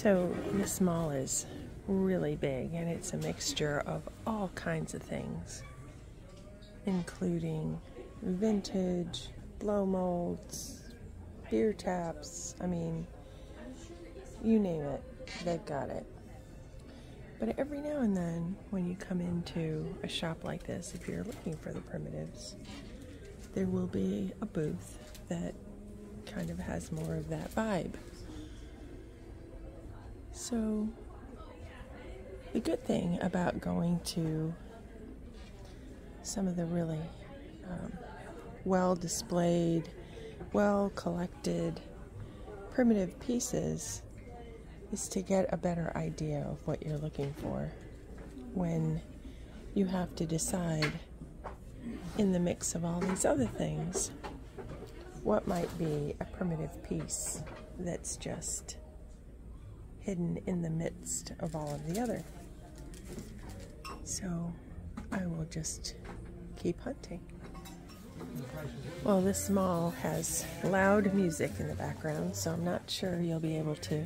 So this mall is really big and it's a mixture of all kinds of things, including vintage, blow molds, beer taps. I mean, you name it, they've got it. But every now and then, when you come into a shop like this, if you're looking for the primitives, there will be a booth that kind of has more of that vibe. So, the good thing about going to some of the really um, well displayed, well collected primitive pieces is to get a better idea of what you're looking for when you have to decide in the mix of all these other things what might be a primitive piece that's just hidden in the midst of all of the other. So I will just keep hunting. Well, this mall has loud music in the background, so I'm not sure you'll be able to,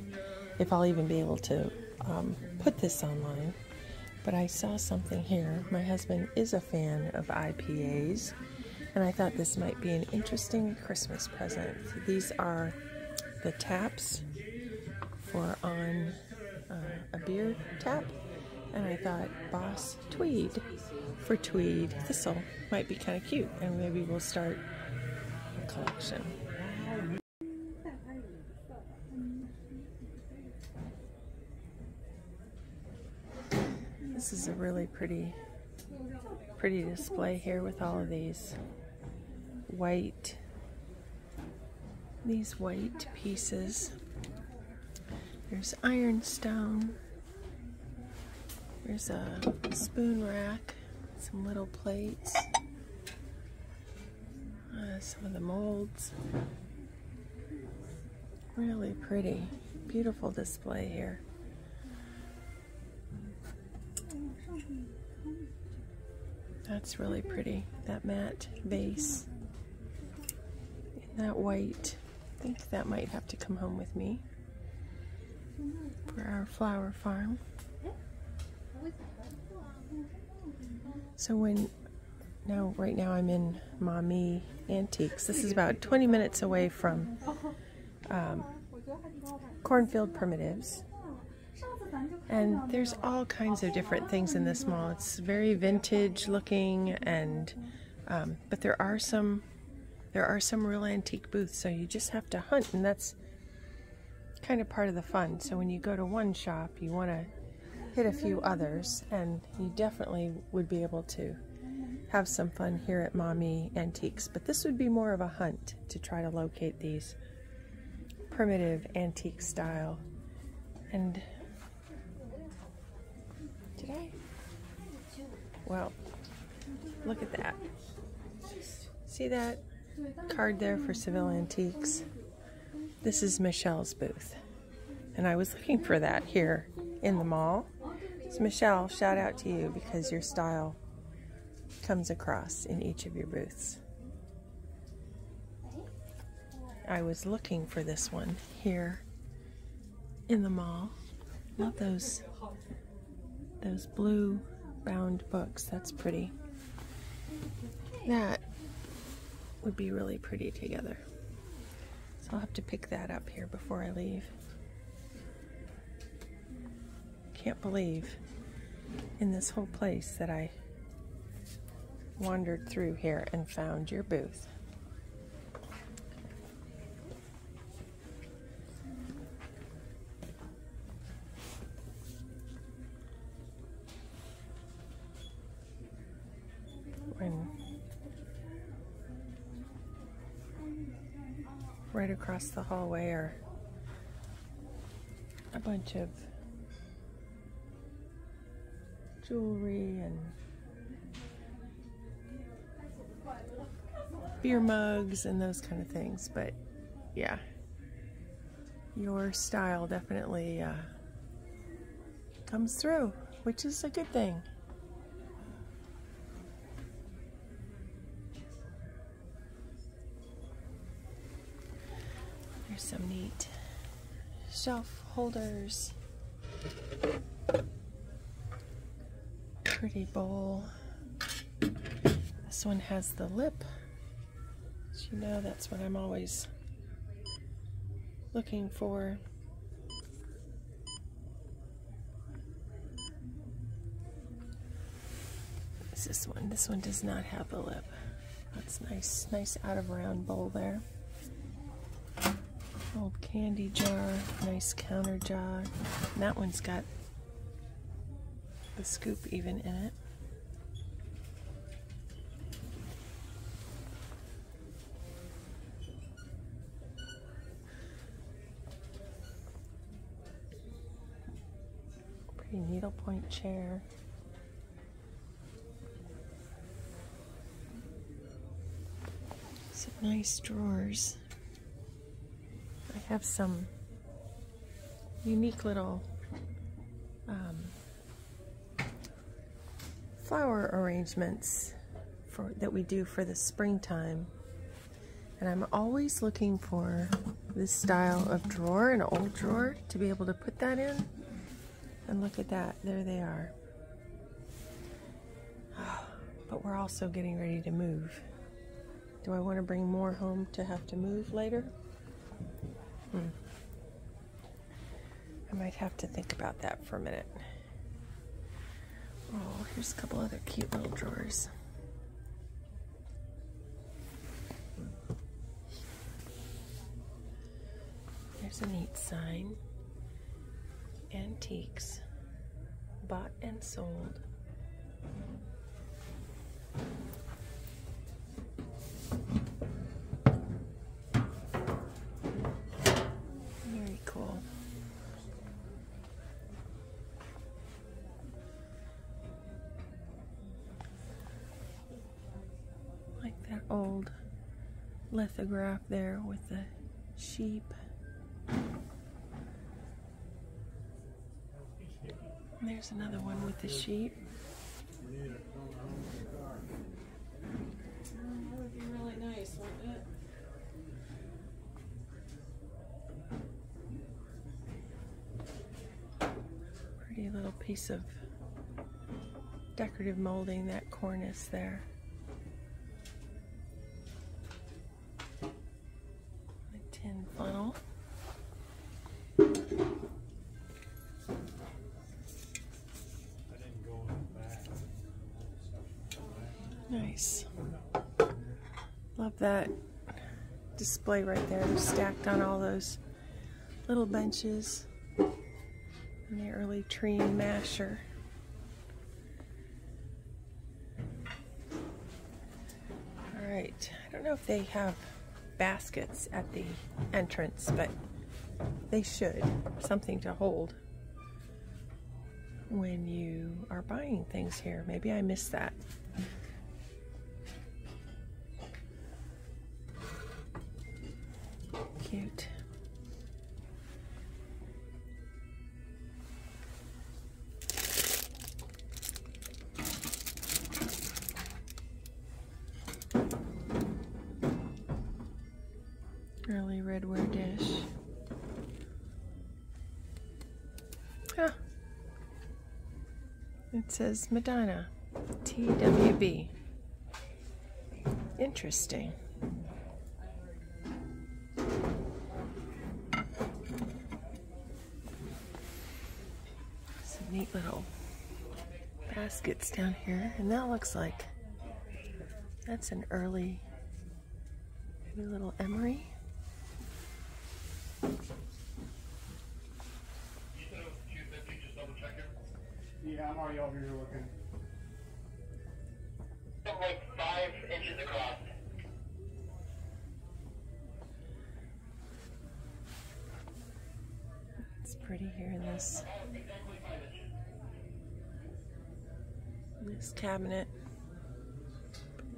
if I'll even be able to um, put this online. But I saw something here. My husband is a fan of IPAs, and I thought this might be an interesting Christmas present. These are the taps for on uh, a beer tap, and I thought Boss Tweed for Tweed Thistle might be kind of cute, and maybe we'll start a collection. This is a really pretty, pretty display here with all of these white, these white pieces. There's ironstone. There's a spoon rack, some little plates, uh, some of the molds. Really pretty, beautiful display here. That's really pretty, that matte vase. that white, I think that might have to come home with me for our flower farm. So when now right now I'm in Mommy Antiques. This is about 20 minutes away from um, Cornfield Primitives. And there's all kinds of different things in this mall. It's very vintage looking and um, but there are some there are some real antique booths so you just have to hunt and that's kind of part of the fun. So when you go to one shop, you want to hit a few others, and you definitely would be able to have some fun here at Mommy Antiques. But this would be more of a hunt to try to locate these primitive antique style. And did? Well, look at that. See that card there for Seville Antiques? This is Michelle's booth. And I was looking for that here in the mall. So Michelle, shout out to you because your style comes across in each of your booths. I was looking for this one here in the mall. Love those those blue bound books. That's pretty. That would be really pretty together. So I'll have to pick that up here before I leave. Can't believe in this whole place that I wandered through here and found your booth. Right across the hallway are a bunch of jewelry and beer mugs and those kind of things. But yeah, your style definitely uh, comes through, which is a good thing. There's some neat shelf holders. Pretty bowl. This one has the lip. As you know, that's what I'm always looking for. Is this one? This one does not have the lip. That's nice, nice out of round bowl there. Candy jar, nice counter jar. And that one's got the scoop even in it. Pretty needlepoint chair. Some nice drawers. Have some unique little um, flower arrangements for that we do for the springtime. And I'm always looking for this style of drawer, an old drawer, to be able to put that in. And look at that, there they are. But we're also getting ready to move. Do I want to bring more home to have to move later? Hmm. I might have to think about that for a minute. Oh, here's a couple other cute little drawers. There's a neat sign. Antiques. Bought and sold. That old lithograph there with the sheep. There's another one with the sheep. Pretty little piece of decorative molding, that cornice there. Love that display right there, stacked on all those little benches. And the early treen masher. All right, I don't know if they have baskets at the entrance, but they should. Something to hold when you are buying things here. Maybe I missed that. Early redware dish. Ah. It says Medina, TWB. Interesting. Some neat little baskets down here, and that looks like that's an early, maybe a little emery. Like five inches across. It's pretty here in this this cabinet.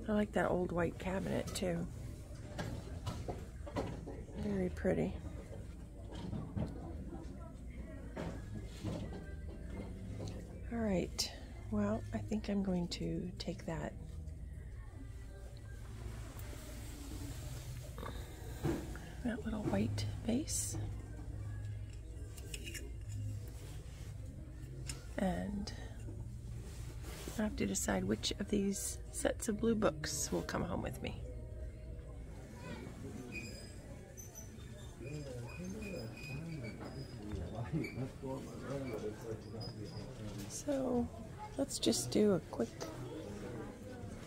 I like that old white cabinet too. Very pretty. All right. Well, I think I'm going to take that white vase and I have to decide which of these sets of blue books will come home with me. So let's just do a quick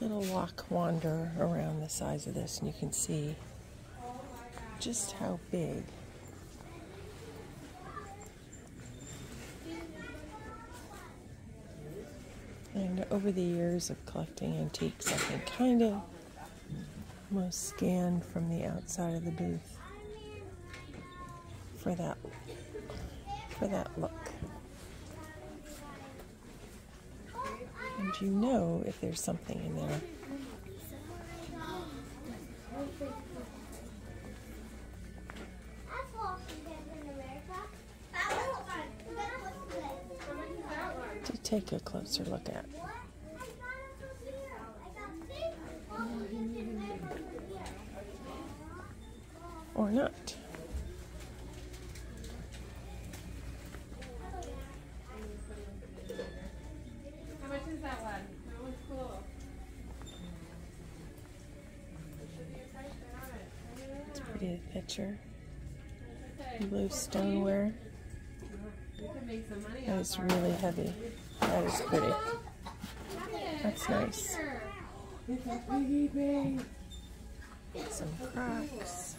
little walk wander around the size of this and you can see just how big. And over the years of collecting antiques I can kind of almost scan from the outside of the booth for that for that look. And you know if there's something in there take a closer look at. Or not. How much is that one? That one's cool. It's a pretty picture. Blue stoneware. You can make some money That is really heavy. That is pretty. That's nice. Some crocks.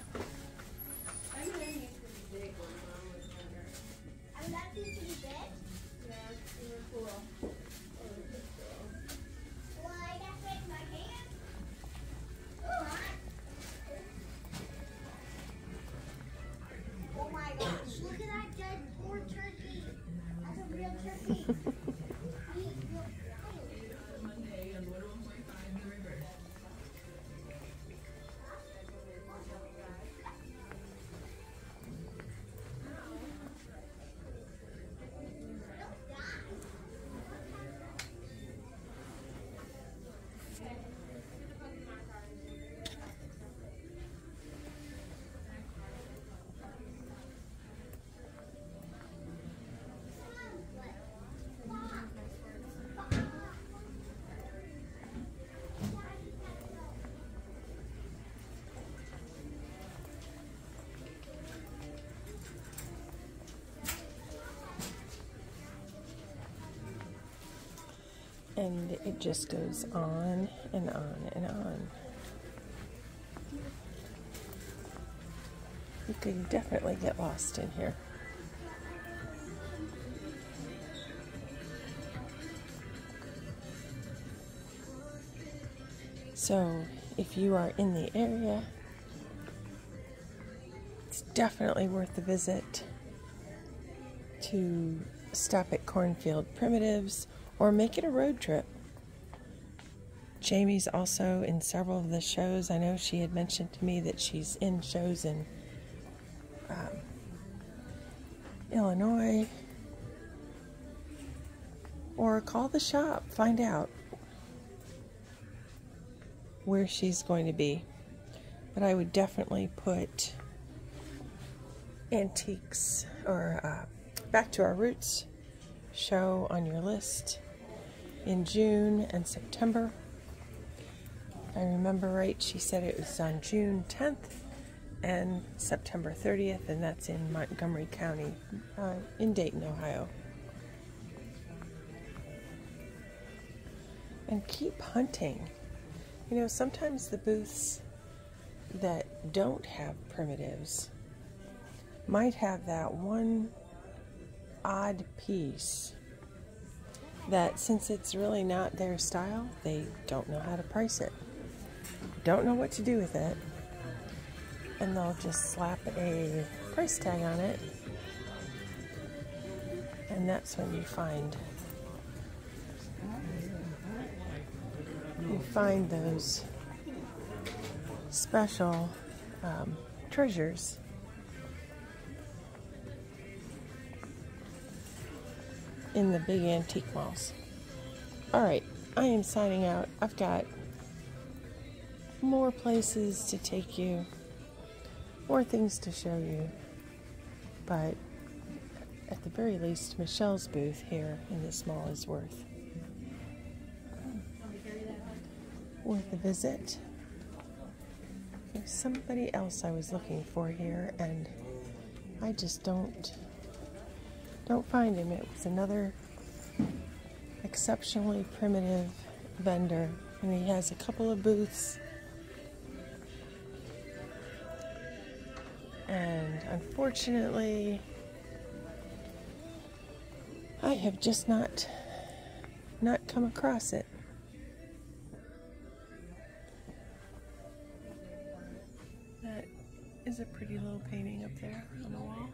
And it just goes on and on and on. You could definitely get lost in here. So, if you are in the area, it's definitely worth the visit to stop at Cornfield Primitives or make it a road trip. Jamie's also in several of the shows. I know she had mentioned to me that she's in shows in um, Illinois. Or call the shop, find out where she's going to be. But I would definitely put antiques or uh, back to our roots show on your list in June and September. I remember right, she said it was on June 10th and September 30th, and that's in Montgomery County uh, in Dayton, Ohio. And keep hunting. You know, sometimes the booths that don't have primitives might have that one odd piece that since it's really not their style, they don't know how to price it. Don't know what to do with it. And they'll just slap a price tag on it. And that's when you find you find those special um, treasures. In the big antique malls. All right, I am signing out. I've got more places to take you, more things to show you, but at the very least, Michelle's booth here in this mall is worth worth a visit. There's somebody else I was looking for here, and I just don't don't find him. It was another exceptionally primitive vendor, and he has a couple of booths. And unfortunately, I have just not not come across it. That is a pretty little painting up there on the wall.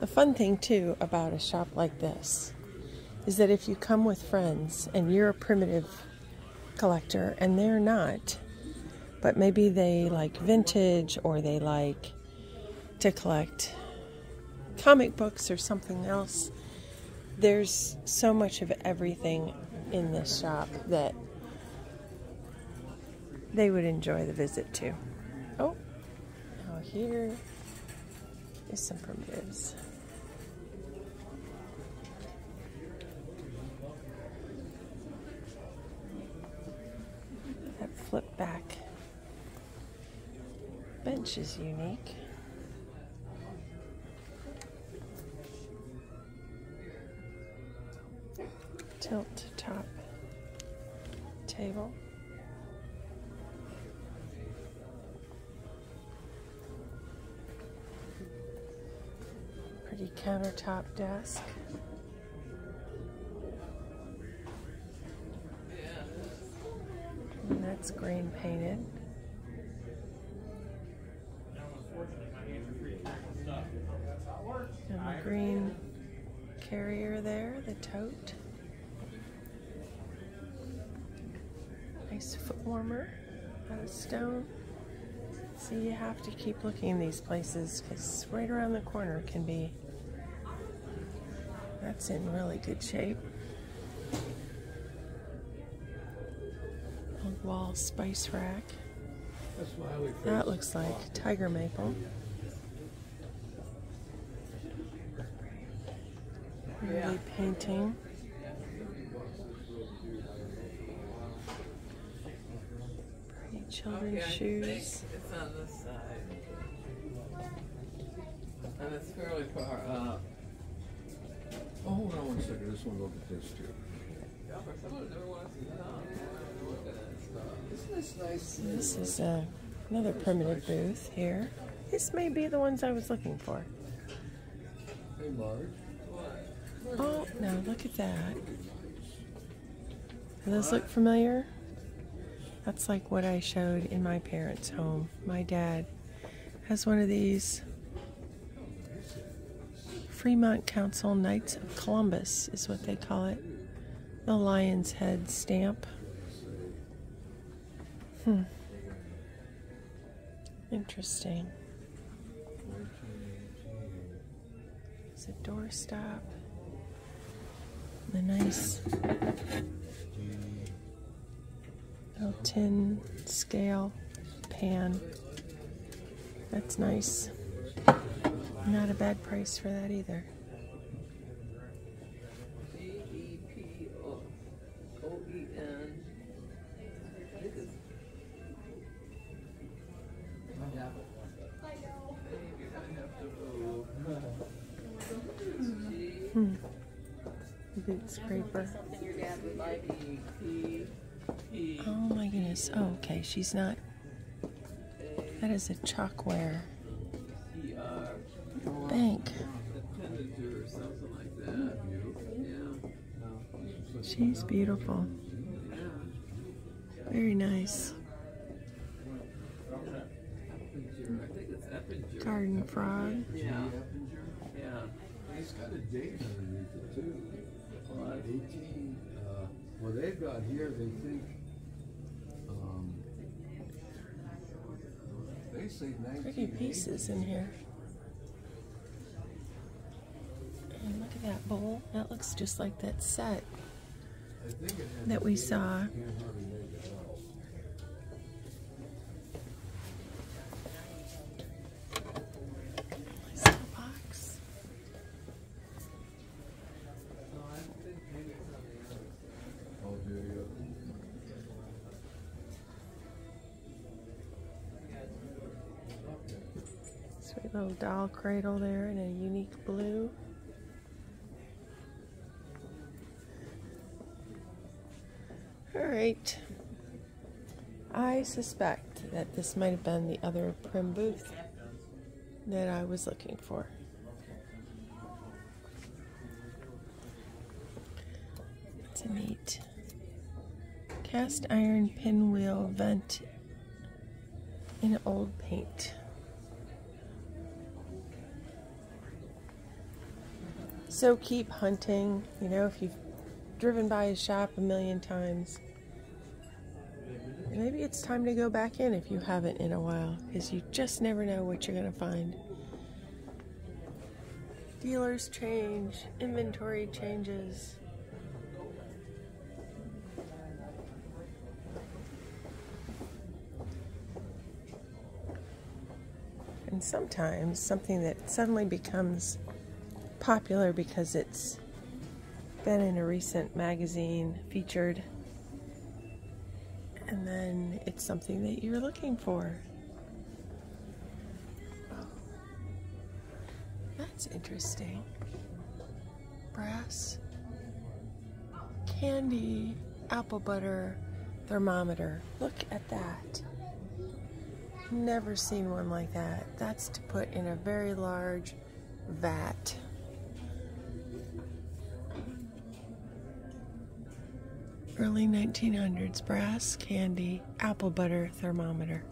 The fun thing, too, about a shop like this is that if you come with friends and you're a primitive collector and they're not, but maybe they like vintage or they like to collect comic books or something else, there's so much of everything in this shop that they would enjoy the visit too. Oh, now here is some primitives. That flip back bench is unique. Tilt top table. Countertop desk. And that's green painted. And the green carrier there, the tote. Nice foot warmer out of stone. See, you have to keep looking in these places because right around the corner can be. That's in really good shape. Old wall spice rack. That looks like tiger maple. Really painting. Pretty children's shoes. It's on this side. And it's fairly far up. Oh, hold on one second, I just wanna look at this too. Yeah, for someone who never wants to come, look at that stuff. Isn't this nice? This is uh, another primitive booth here. This may be the ones I was looking for. Hey, Marge. Oh, now look at that. Do those look familiar? That's like what I showed in my parents' home. My dad has one of these. Fremont Council Knights of Columbus is what they call it. The lion's head stamp. Hmm. Interesting. It's a doorstop. The nice little tin scale pan. That's nice. Not a bad price for that either. Hmm. Boot scraper. Oh my goodness. Oh, okay. She's not. That is a chalkware. Yeah. She's beautiful. Very nice. Think. Garden frog. Yeah. Yeah. It's got a date underneath it too. What? Eighteen, uh, Well, they've got here, they think, um, they say nineteen Pretty pieces in here. And look at that bowl. That looks just like that set that we saw. Sweet little doll cradle there in a unique blue. All right. I suspect that this might have been the other prim booth that I was looking for. It's a neat cast iron pinwheel vent in old paint. So keep hunting. You know, if you've driven by his shop a million times, maybe it's time to go back in if you haven't in a while, because you just never know what you're going to find. Dealers change, inventory changes. And sometimes something that suddenly becomes popular because it's been in a recent magazine featured and then it's something that you're looking for. That's interesting. Brass candy apple butter thermometer. Look at that. Never seen one like that. That's to put in a very large vat. Early 1900s brass candy apple butter thermometer.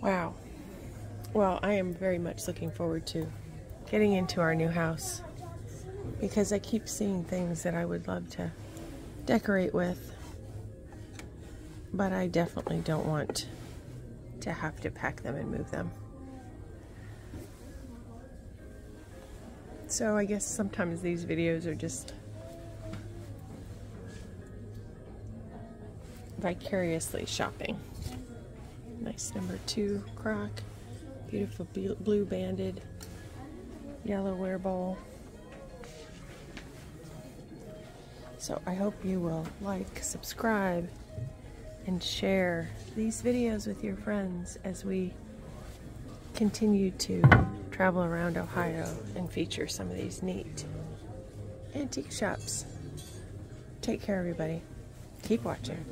Wow. Well, I am very much looking forward to getting into our new house because I keep seeing things that I would love to decorate with, but I definitely don't want to have to pack them and move them. So I guess sometimes these videos are just vicariously shopping. Nice number two crock. Beautiful blue banded yellowware bowl. So I hope you will like, subscribe, and share these videos with your friends as we continue to travel around Ohio and feature some of these neat antique shops. Take care, everybody. Keep watching.